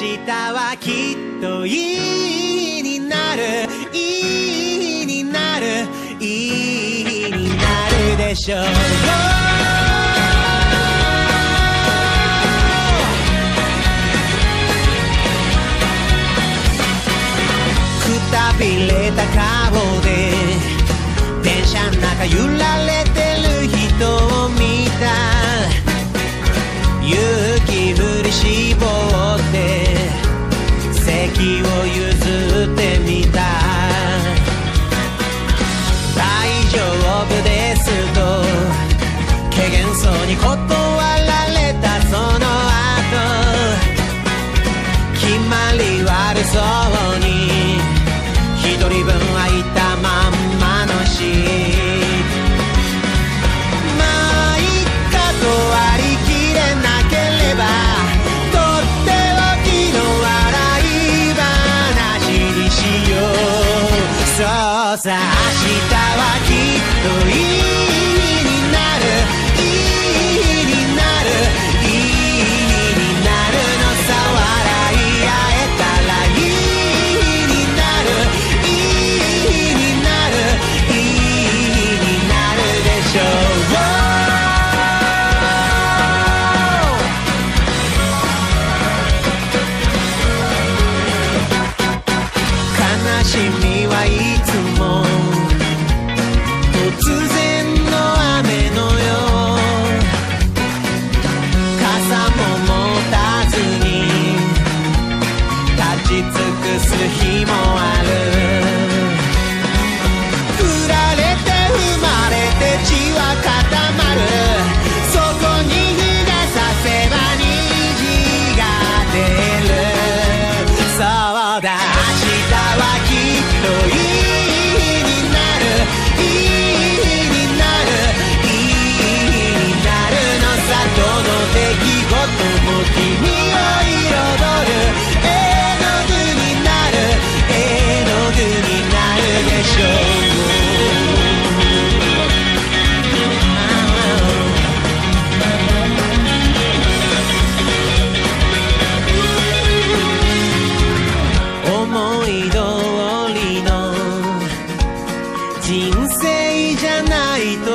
日はきっといいになる。いいになる。いいになるでしょう。くたびれた顔ですると軽減そうに断られたその後決まり悪そうに一人分はいたまんまのしまあいっかと割り切れなければとっておきの笑い話にしよう。そうさ。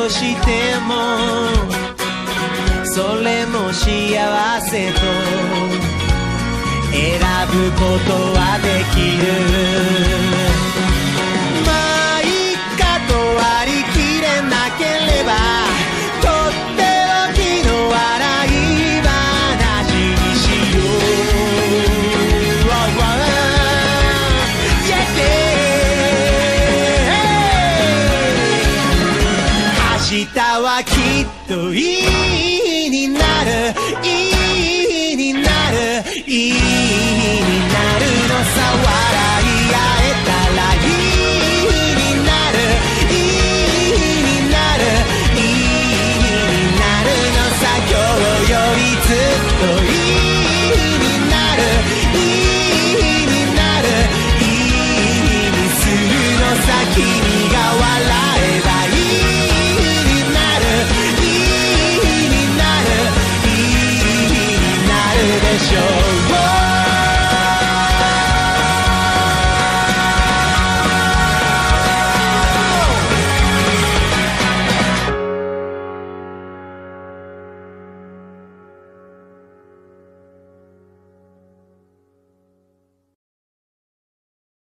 してもそれも幸せと選ぶことはできる。Tô indo.